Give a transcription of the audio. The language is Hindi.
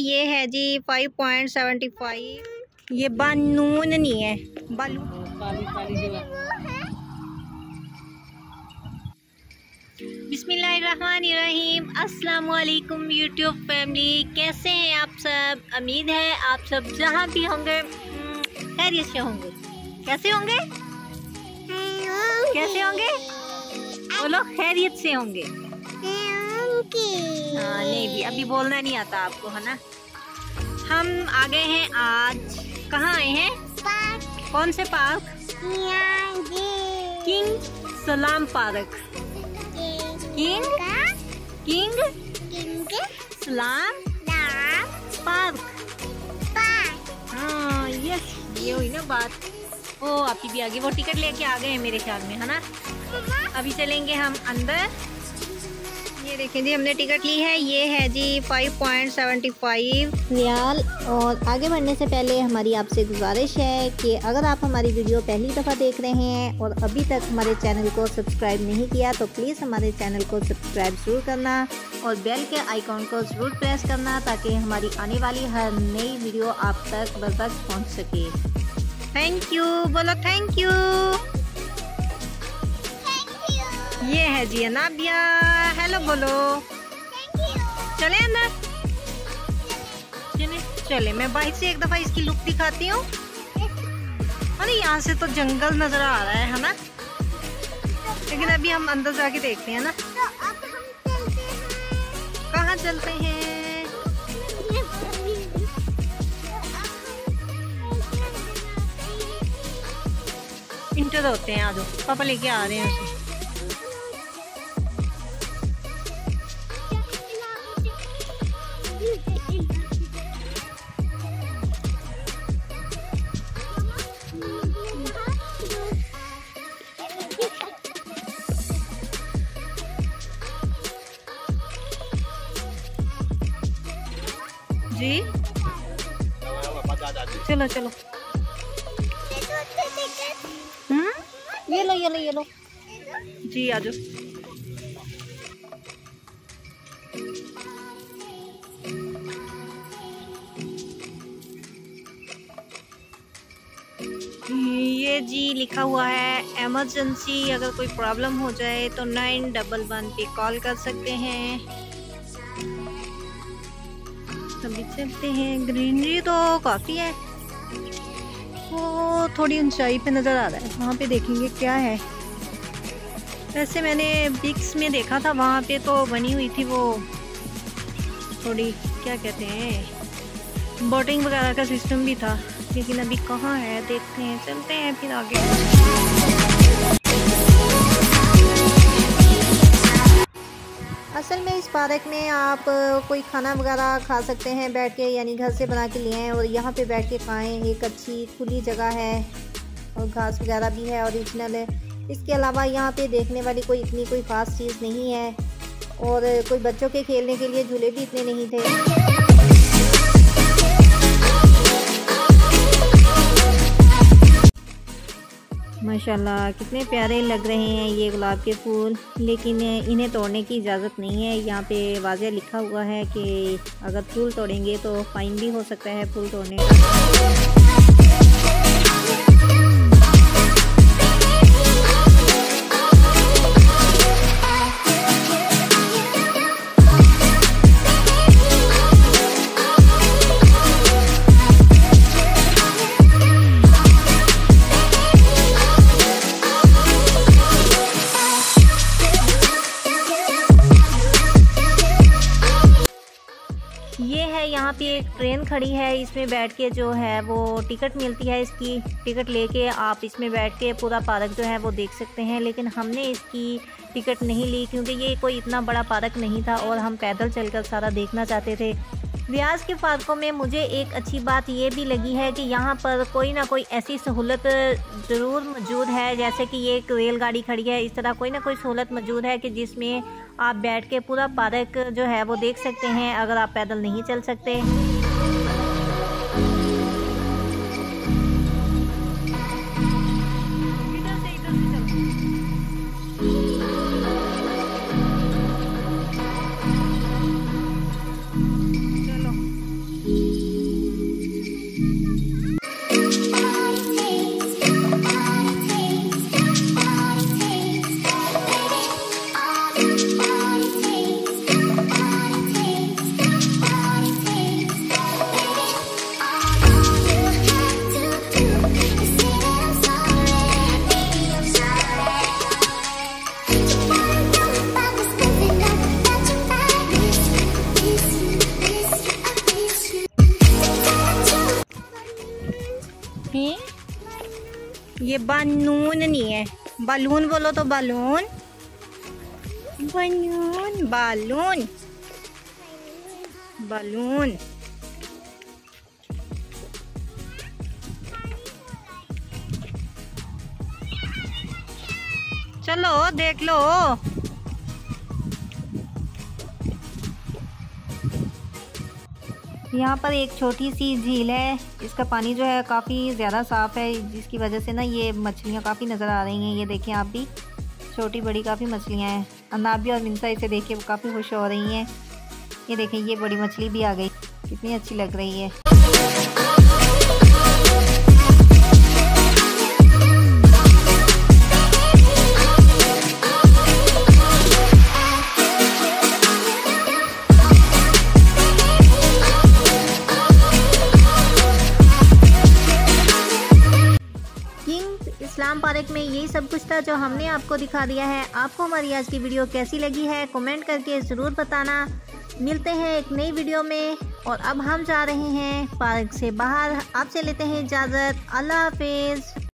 ये है जी फाइव पॉइंट सेवेंटी फाइव ये बानून नहीं है बालू। बिस्मिल्लाहिर्रहमानिर्रहीम अस्सलाम वालेकुम यूट्यूब फैमिली। कैसे हैं आप सब? उम्मीद है आप सब जहाँ भी होंगे खैरियत से होंगे। कैसे होंगे? कैसे होंगे? बोलो खैरियत से होंगे। हाँ नहीं भी अभी बोलना नहीं आता आपको है ना? हम आ गए हैं आज। कहाँ आए हैं? पार्क। कौन से park? King Salam park. King? King King Salam park. हाँ यस ये हुई ना बात। ओ आपकी भी आ आगे वो टिकट लेके आ गए हैं मेरे ख्याल में है ना? अभी चलेंगे हम अंदर। ये देखें जी हमने टिकट ली है। ये है जी 5.75 रियाल और आगे बढ़ने से पहले हमारी आपसे गुजारिश है कि अगर आप हमारी वीडियो पहली दफ़ा देख रहे हैं और अभी तक हमारे चैनल को सब्सक्राइब नहीं किया तो प्लीज़ हमारे चैनल को सब्सक्राइब ज़रूर करना और बेल के आइकॉन को ज़रूर प्रेस करना ताकि हमारी आने वाली हर नई वीडियो आप तक बर पहुँच सके। थैंक यू बोलो थैंक यू ये है जी अनाबिया हेलो बोलो। चले अंदर। चले चले। मैं बाइक से एक दफ़ा इसकी लुक दिखाती हूँ। अरे, यहाँ से तो जंगल नज़र आ रहा है है ना? लेकिन अभी हम अंदर जाके देखते हैं ना। कहाँ चलते हैं? इंटर होते हैं आज। पापा लेके आ रहे हैं उसे। जी। चलो चलो। हम्म? ये लो ये लो ये लो। जी, आ जाओ। ये जी लिखा हुआ है एमरजेंसी अगर कोई प्रॉब्लम हो जाए तो नाइन डबल वन पे कॉल कर सकते हैं। अभी चलते हैं। ग्रीनरी तो काफ़ी है। वो थोड़ी ऊंचाई पे नज़र आ रहा है। वहाँ पे देखेंगे क्या है। वैसे मैंने बिक्स में देखा था, वहाँ पे तो बनी हुई थी वो थोड़ी, क्या कहते हैं, बोटिंग वगैरह का सिस्टम भी था। लेकिन अभी कहाँ है, देखते हैं, चलते हैं फिर आगे। असल में इस पार्क में आप कोई खाना वगैरह खा सकते हैं, बैठ के, यानी घर से बना के लिए हैं, और यहाँ पे बैठ के खाएँ, एक अच्छी खुली जगह है, और घास वगैरह भी है औरिजिनल है। इसके अलावा यहाँ पे देखने वाली कोई इतनी कोई ख़ास चीज़ नहीं है, और कोई बच्चों के खेलने के लिए झूले भी इतने नहीं थे। माशाल्लाह, कितने प्यारे लग रहे हैं ये गुलाब के फूल। लेकिन इन्हें तोड़ने की इजाज़त नहीं है। यहाँ पे वाजह लिखा हुआ है कि अगर फूल तोड़ेंगे तो फ़ाइन भी हो सकता है फूल तोड़ने का। यहाँ पे एक ट्रेन खड़ी है, इसमें बैठ के जो है वो टिकट मिलती है इसकी। टिकट लेके आप इसमें बैठ के पूरा पार्क जो है वो देख सकते हैं, लेकिन हमने इसकी टिकट नहीं ली क्योंकि ये कोई इतना बड़ा पार्क नहीं था और हम पैदल चलकर सारा देखना चाहते थे। रियाज के फाटकों में मुझे एक अच्छी बात ये भी लगी है कि यहाँ पर कोई ना कोई ऐसी सहूलत ज़रूर मौजूद है, जैसे कि ये एक रेलगाड़ी खड़ी है। इस तरह कोई ना कोई सहूलत मौजूद है कि जिसमें आप बैठ के पूरा पार्क जो है वो देख सकते हैं, अगर आप पैदल नहीं चल सकते। हैं ये बानून नहीं है। बलून बोलो तो बलून। Balloon balloon. बलून। चलो देख लो। यहाँ पर एक छोटी सी झील है। इसका पानी जो है काफ़ी ज़्यादा साफ़ है, जिसकी वजह से ना ये मछलियाँ काफ़ी नज़र आ रही हैं। ये देखें आप भी, छोटी बड़ी काफ़ी मछलियाँ हैं। अनाबी और मिनसा इसे देख के काफ़ी खुश हो रही हैं। ये देखें, ये बड़ी मछली भी आ गई। कितनी अच्छी लग रही है। सब कुछ था जो हमने आपको दिखा दिया है। आपको हमारी आज की वीडियो कैसी लगी है, कमेंट करके ज़रूर बताना। मिलते हैं एक नई वीडियो में और अब हम जा रहे हैं पार्क से बाहर। आपसे लेते हैं इजाज़त। अल्लाह हाफिज़।